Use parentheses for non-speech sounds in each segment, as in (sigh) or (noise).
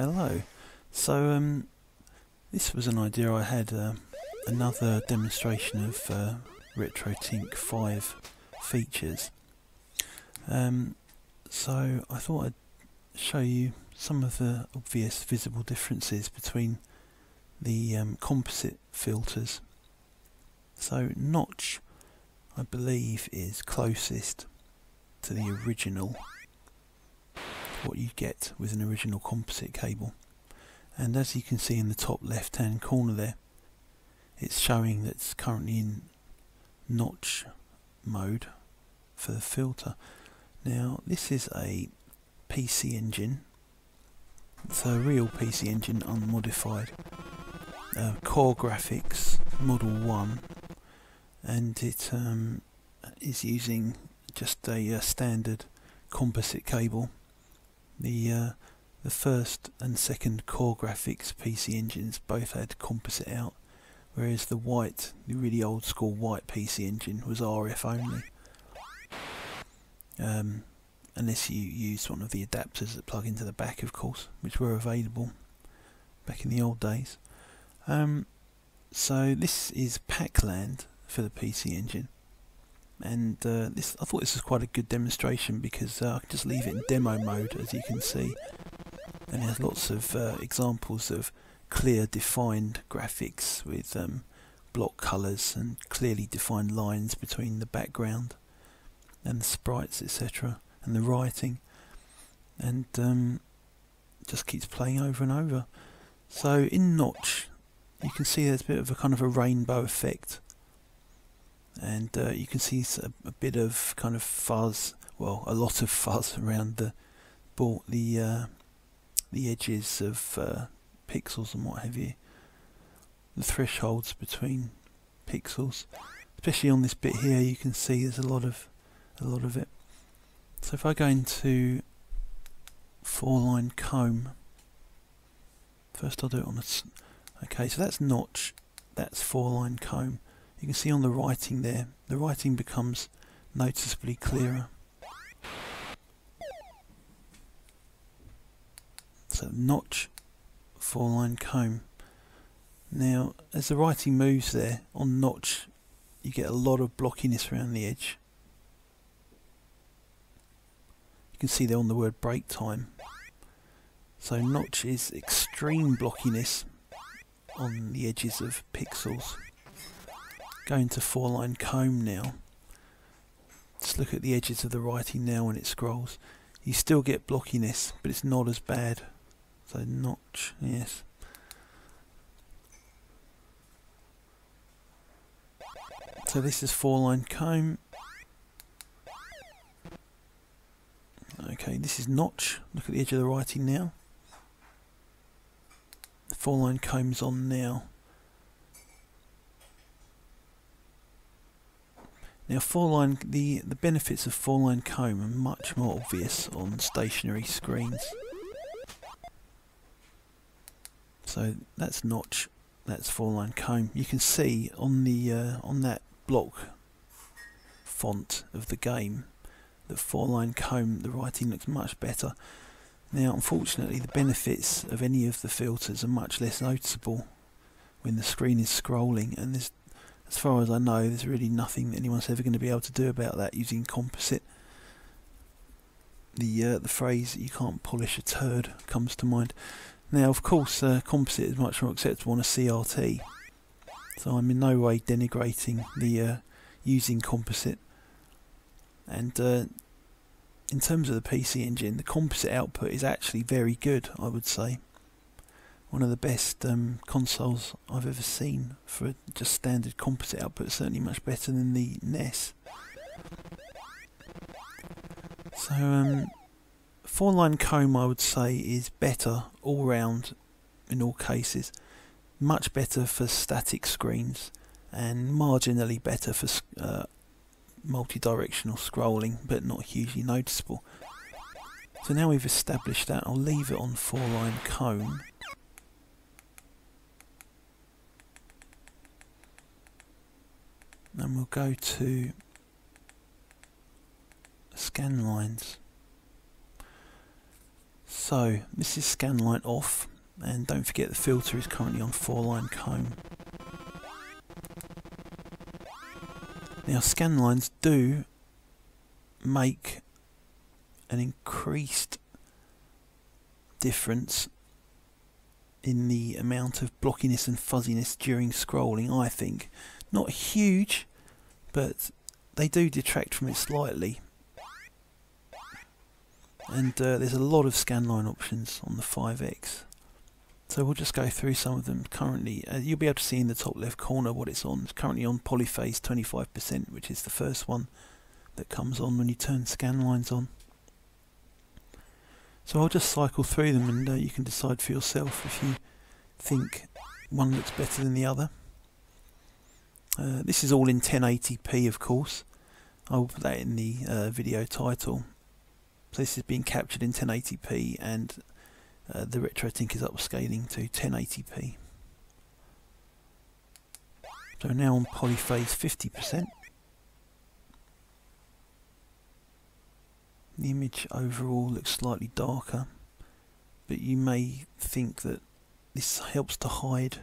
Hello. So, um, this was an idea I had, uh, another demonstration of uh, RetroTink 5 features. Um, so, I thought I'd show you some of the obvious visible differences between the um, composite filters. So, Notch, I believe, is closest to the original what you get with an original composite cable. And as you can see in the top left hand corner there it's showing that it's currently in notch mode for the filter. Now this is a PC engine. It's a real PC engine unmodified. Uh, CoreGrafx model 1 and it um, is using just a, a uh, standard composite cable the uh, the first and second CoreGrafx PC engines both had composite out, whereas the white, the really old school white PC engine was RF only. Um, unless you used one of the adapters that plug into the back, of course, which were available back in the old days. Um, so this is Pac-Land for the PC engine and uh, this I thought this was quite a good demonstration because uh, I can just leave it in demo mode as you can see. And there's lots of uh, examples of clear defined graphics with um, block colours and clearly defined lines between the background and the sprites etc and the writing. And um, just keeps playing over and over. So in Notch you can see there's a bit of a kind of a rainbow effect and uh, you can see a, a, bit of kind of fuzz, well, a lot of (laughs) fuzz around the ball, the uh, the edges of uh, pixels and what have you. The thresholds between pixels, especially on this bit here, you can see there's a lot of a lot of it. So if I go into four line comb, first I'll do it on a. Okay, so that's notch, that's four line comb you can see on the writing there, the writing becomes noticeably clearer. So notch, four line comb. Now, as the writing moves there, on notch, you get a lot of blockiness around the edge. You can see there on the word break time. So notch is extreme blockiness on the edges of pixels. Going to four line comb now. Just look at the edges of the writing now when it scrolls. You still get blockiness, but it's not as bad. So notch, yes. So this is four line comb. Okay, this is notch. Look at the edge of the writing now. Four line comb's on now. Now four line the, the benefits of four line comb are much more obvious on stationary screens. So that's notch, that's four line comb. You can see on the uh, on that block font of the game that four line comb the writing looks much better. Now unfortunately the benefits of any of the filters are much less noticeable when the screen is scrolling and there's as far as I know, there's really nothing that anyone's ever going to be able to do about that using composite. The uh, the phrase "you can't polish a turd" comes to mind. Now, of course, uh, composite is much more acceptable on a CRT, so I'm in no way denigrating the uh, using composite. And uh, in terms of the PC engine, the composite output is actually very good, I would say one of the best um, consoles I've ever seen for just standard composite output. Certainly much better than the NES. So, um, four line comb I would say is better all round in all cases. Much better for static screens and marginally better for uh, multi-directional scrolling, but not hugely noticeable. So now we've established that, I'll leave it on four line comb. And we'll go to scan lines. So this is scan line off and don't forget the filter is currently on 4 line comb. Now scan lines do make an increased difference in the amount of blockiness and fuzziness during scrolling I think. Not huge but they do detract from it slightly and uh, there's a lot of scanline options on the 5X so we'll just go through some of them currently. Uh, you'll be able to see in the top left corner what it's on. It's currently on polyphase 25%, which is the first one that comes on when you turn scan lines on. So I'll just cycle through them and uh, you can decide for yourself if you think one looks better than the other. Uh, this is all in 1080p of course. I'll put that in the uh, video title. So this is being captured in 1080p and uh, the RetroTink is upscaling to 1080p. So now on polyphase 50%. The image overall looks slightly darker, but you may think that this helps to hide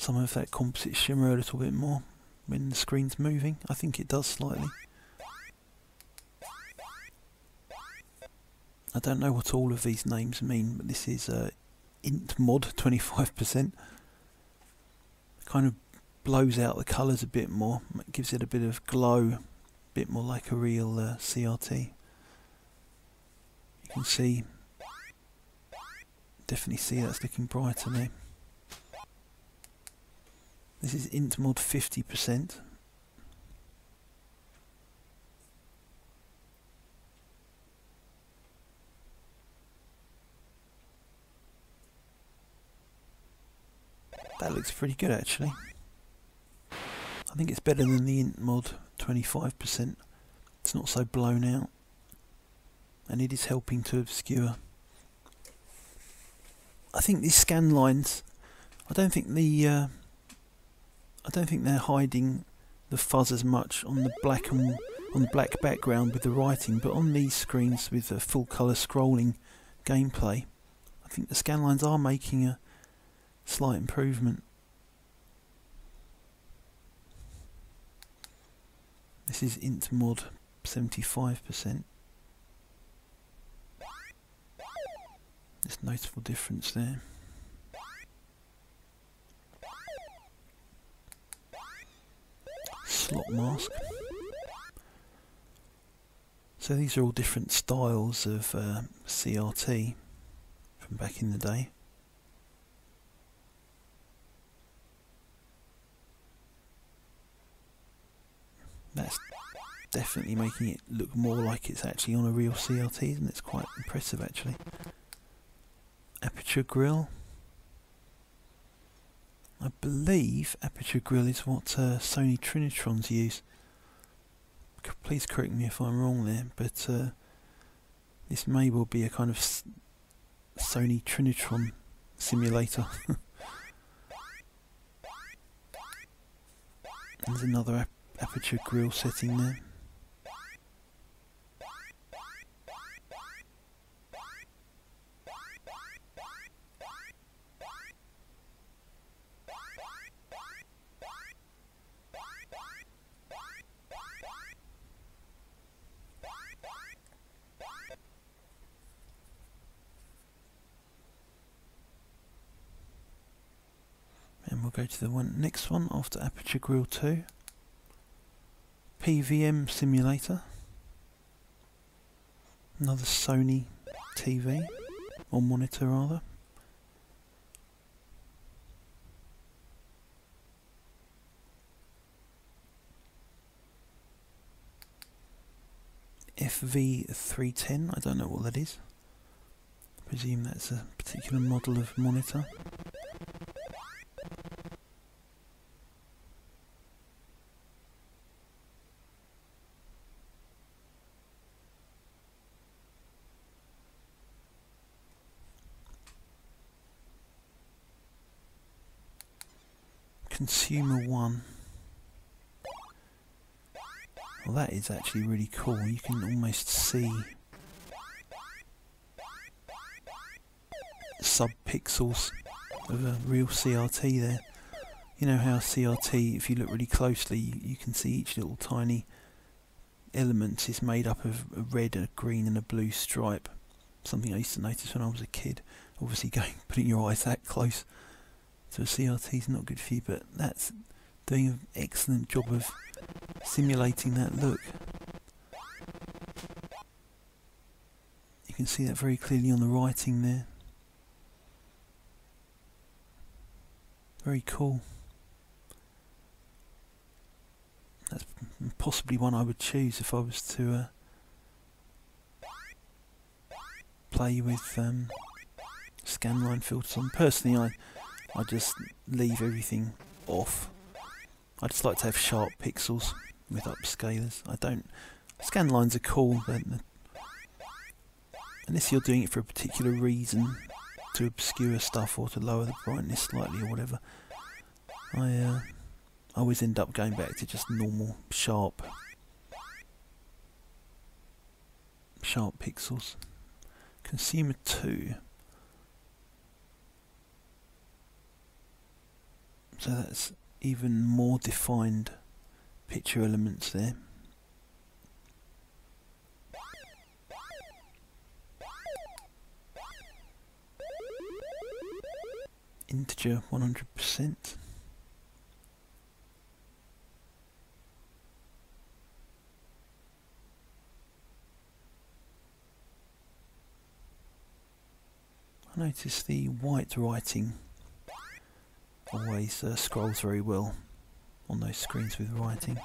some of that composite shimmer a little bit more when the screen's moving. I think it does slightly. I don't know what all of these names mean, but this is uh, int mod 25%. Kind of blows out the colours a bit more, it gives it a bit of glow, a bit more like a real uh, CRT. You can see, definitely see that's looking brighter there. This is int mod 50%. That looks pretty good actually. I think it's better than the int mod 25%. It's not so blown out. And it is helping to obscure. I think these scan lines, I don't think the, uh, I don't think they're hiding the fuzz as much on the black and on the black background with the writing, but on these screens with the full colour scrolling gameplay, I think the scan lines are making a slight improvement. This is int mod 75%. There's notable difference there. Slot mask. So these are all different styles of uh, CRT from back in the day. that's definitely making it look more like it's actually on a real CRT and it's quite impressive actually. Aperture grille. I believe aperture grille is what uh, Sony Trinitrons use. Please correct me if I'm wrong there, but uh, this may well be a kind of Sony Trinitron simulator. (laughs) There's another aperture grille setting there. To the one next one after Aperture Grille 2. PVM simulator. Another Sony TV, or monitor rather. FV310, I don't know what that is. I presume that's a particular model of monitor. Consumer One. Well, that is actually really cool. You can almost see sub-pixels of a real CRT there. You know how CRT, if you look really closely, you can see each little tiny element is made up of a red, a green and a blue stripe. Something I used to notice when I was a kid. Obviously (laughs) going putting your eyes that close a CRT is not good for you, but that's doing an excellent job of simulating that look. You can see that very clearly on the writing there. Very cool. That's possibly one I would choose if I was to uh, play with um, scanline filters on. Personally, I I just leave everything off. I just like to have sharp pixels with upscalers. I don't. Scan lines are cool, but unless you're doing it for a particular reason, to obscure stuff or to lower the brightness slightly or whatever, I uh, always end up going back to just normal sharp, sharp pixels. Consumer two. So that's even more defined picture elements there. Integer 100%. I notice the white writing always uh, scrolls very well on those screens with writing.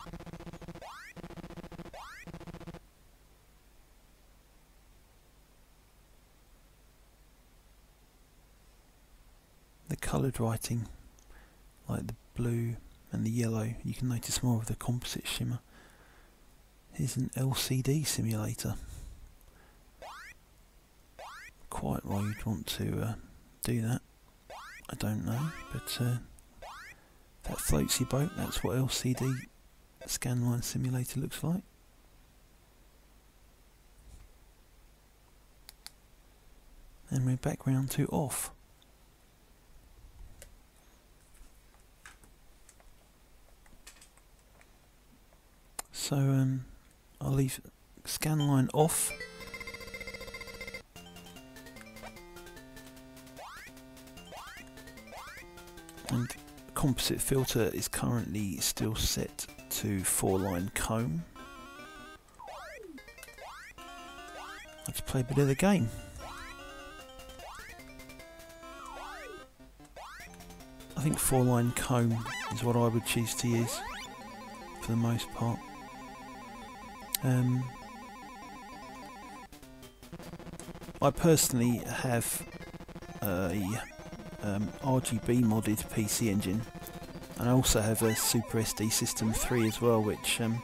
The coloured writing, like the blue and the yellow, you can notice more of the composite shimmer. Here's an LCD simulator. Quite why you'd want to uh, do that. I don't know, but uh, that floats your boat. That's what LCD scanline simulator looks like. And we're back round to off. So um, I'll leave scanline off. And composite filter is currently still set to four line comb. Let's play a bit of the game. I think four line comb is what I would choose to use for the most part. Um, I personally have a um, RGB modded PC engine. And I also have a Super SD System 3 as well which um,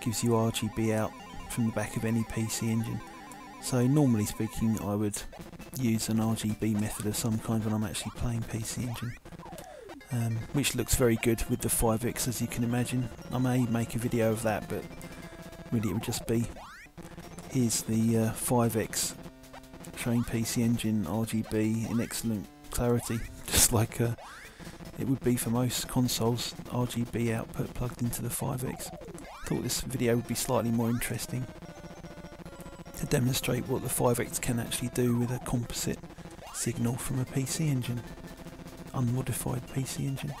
gives you RGB out from the back of any PC engine. So normally speaking I would use an RGB method of some kind when I'm actually playing PC engine. Um, which looks very good with the 5X as you can imagine. I may make a video of that but really it would just be here's the uh, 5X showing PC engine RGB in excellent clarity, (laughs) just like uh, it would be for most consoles, RGB output plugged into the 5X. Thought this video would be slightly more interesting to demonstrate what the 5X can actually do with a composite signal from a PC engine, unmodified PC engine.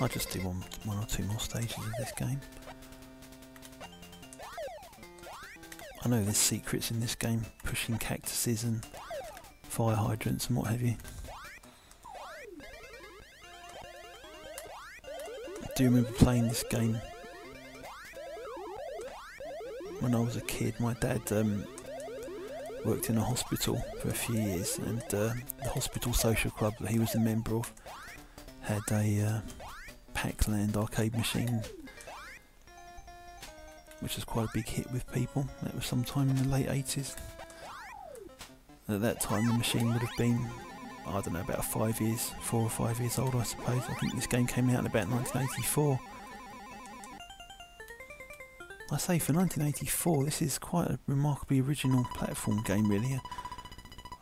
I'll just do one, one or two more stages of this game. I know there's secrets in this game, pushing cactuses and fire hydrants and what have you. I do remember playing this game when I was a kid. My dad um, worked in a hospital for a few years and uh, the hospital social club that he was a member of had a uh, Pac-Land arcade machine, which was quite a big hit with people. That was sometime in the late 80s. At that time, the machine would have been, I don't know, about five years, four or five years old, I suppose. I think this game came out in about 1984. I say for 1984, this is quite a remarkably original platform game, really.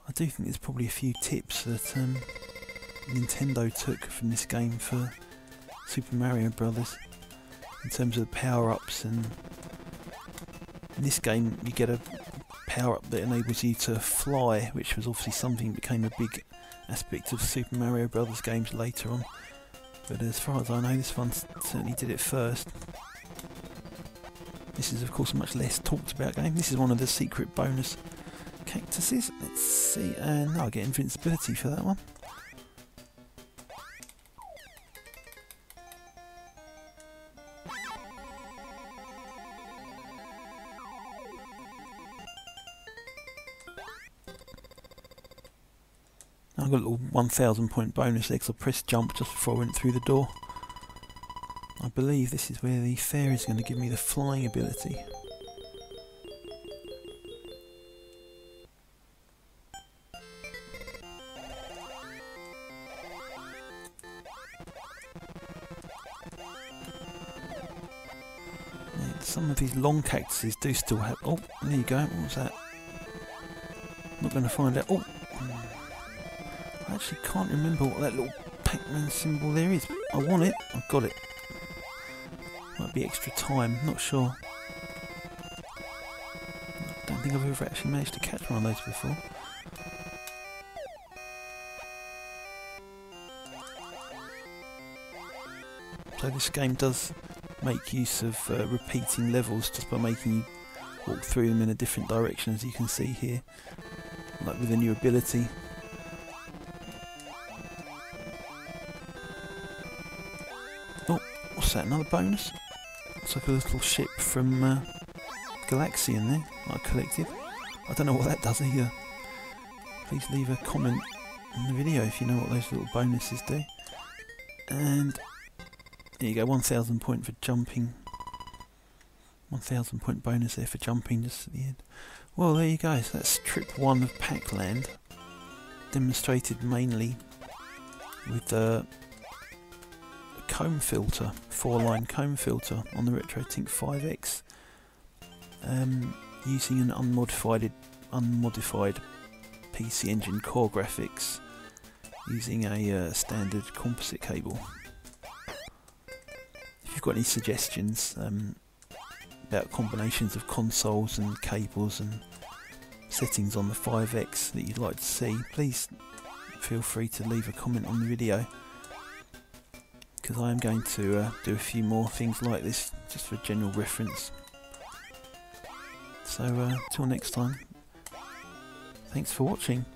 I do think there's probably a few tips that um, Nintendo took from this game for Super Mario Brothers in terms of power-ups and in this game you get a power-up that enables you to fly which was obviously something that became a big aspect of Super Mario Brothers games later on. But as far as I know this one certainly did it first. This is of course a much less talked about game. This is one of the secret bonus cactuses. Let's see. And uh, I get invincibility for that one little 1000 point bonus there because I pressed jump just before I went through the door. I believe this is where the fairy is going to give me the flying ability. some of these long cactuses do still have... Oh, there you go. What was that? Not going to find out. Oh, actually can't remember what that little Pac-Man symbol there is. I want it. I've got it. Might be extra time. Not sure. I don't think I've ever actually managed to catch one of those before. So this game does make use of uh, repeating levels just by making you walk through them in a different direction as you can see here like with a new ability that another bonus it's like a little ship from uh, Galaxian there I collected I don't know what that does either please leave a comment in the video if you know what those little bonuses do and there you go, 1000 point for jumping. 1000 point bonus there for jumping just at the end. Well, there you go. So that's trip one of Pac-Land. Demonstrated mainly with a comb filter, four-line comb filter on the RetroTink 5X, um, using an unmodified, unmodified PC Engine CoreGrafx, using a uh, standard composite cable. If you've got any suggestions um, about combinations of consoles and cables and settings on the 5X that you'd like to see, please feel free to leave a comment on the video because I am going to uh, do a few more things like this just for general reference. So, uh, till next time, thanks for watching.